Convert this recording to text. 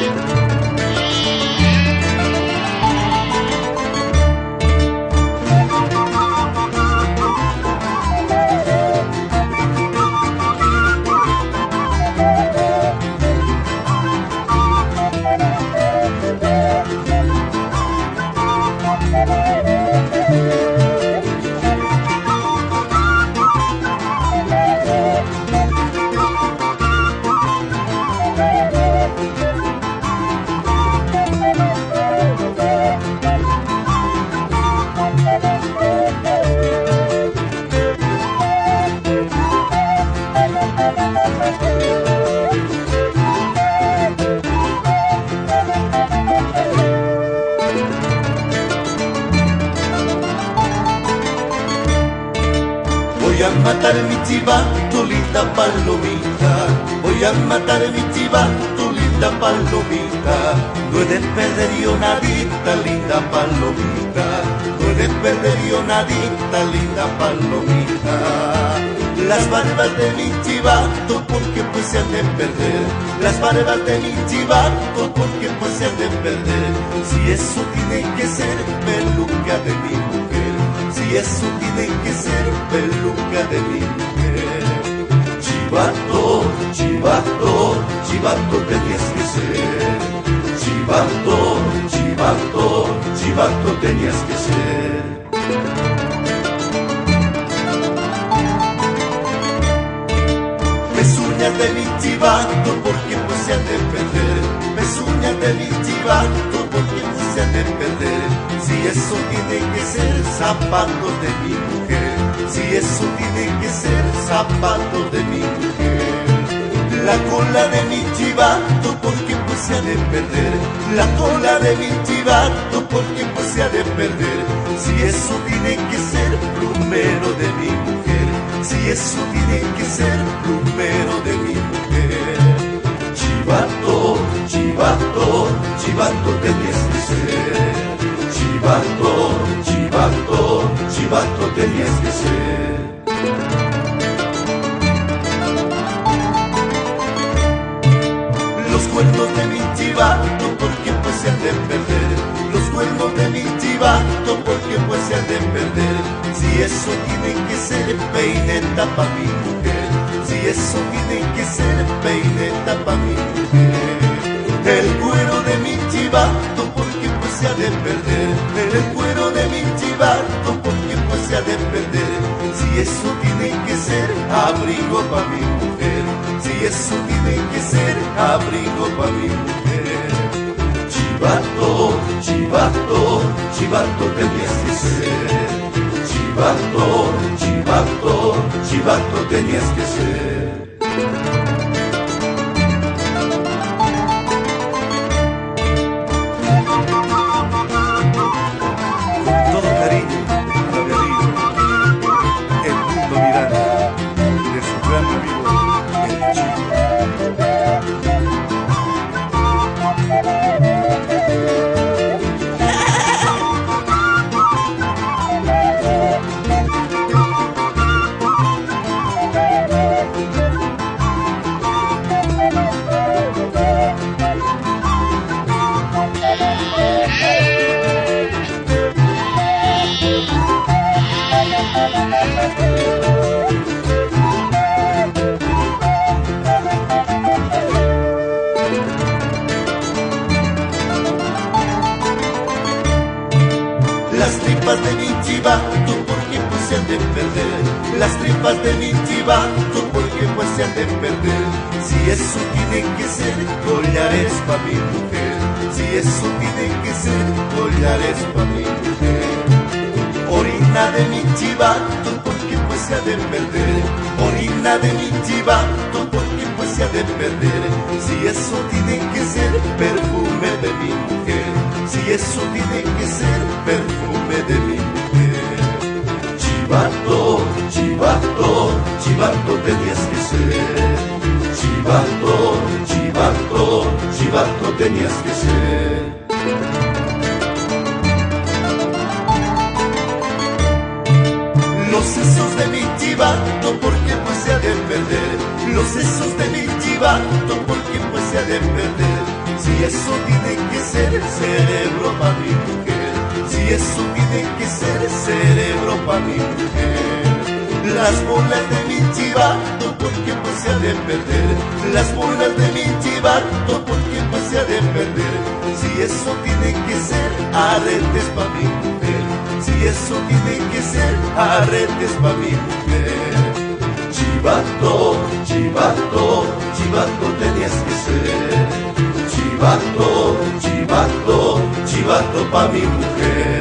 Música Voy a matar mi chiva, tu linda palomita. Voy a matar mi chiva, tu linda palomita. No he de perder yo nadita, linda palomita. No he de perder yo nadita, linda palomita. Las barbas de mi chivato, porque pues se han de perder. Las barbas de mi chivato, porque pues se han de perder. Si eso tiene que ser peluca de mi mujer. Si eso tiene que ser peluca de mi mujer. Chivato, chivato, chivato tenías que ser. Chivato, chivato, chivato tenías que ser. Pezuñas de mi chivato, porque pues se han de perder. Pezuñas de mi chivato, porque pues se han de perder. Si eso tiene que ser zapatos de mi mujer. Si eso tiene que ser zapatos de mi mujer. La cola de mi chivato, porque pues se ha de perder. La cola de mi chivato, porque pues se ha de perder. Si eso tiene que ser plumero de mi mujer. Si eso tiene que ser plumero de mi mujer. Chivato, chivato, chivato tenías que ser. Chivato, chivato, chivato tenías que ser. Los cuernos de mi chivato, porque pues se han de perder. Los cuernos de mi chivato, porque pues se han de perder. Si eso tiene que ser peineta pa' mi mujer. Si eso tiene que ser peineta pa' mi mujer. El cuero de mi chivato, porque pues se ha de perder. El cuero de mi chivato, porque pues se ha de perder. Si eso tiene que ser abrigo pa' mi mujer. Si eso tiene que ser abrigo pa' mi mujer. Chivato, chivato, chivato tenías que ser. Chivato, chivato, chivato tenías que ser. Las tripas de mi chivato, porque pues se han de perder. Las tripas de mi chivato, porque pues se han de perder. Si eso tiene que ser collares pa' mi mujer. Si eso tiene que ser collares pa' mi mujer. Orina de mi chivato, de perder. Orina de mi chivato, porque se ha de perder. Si eso tiene que ser perfume de mi mujer. Si eso tiene que ser perfume de mi mujer. Chivato, chivato, chivato tenías que ser. Chivato, chivato, chivato tenías que ser. Los sesos de mi chivato, porque pues se ha de perder. Si eso tiene que ser cerebro para mi mujer, si eso tiene que ser cerebro para mi mujer. Las bolas de mi chivato por tiempo se ha de perder, las bolas de mi chivato por tiempo se ha de perder. Si eso tiene que ser aretes para mi mujer, si eso tiene que ser aretes para mi mujer. Chivato, chivato, chivato tenías que ser. Chivato, chivato, chivato pa' mi mujer.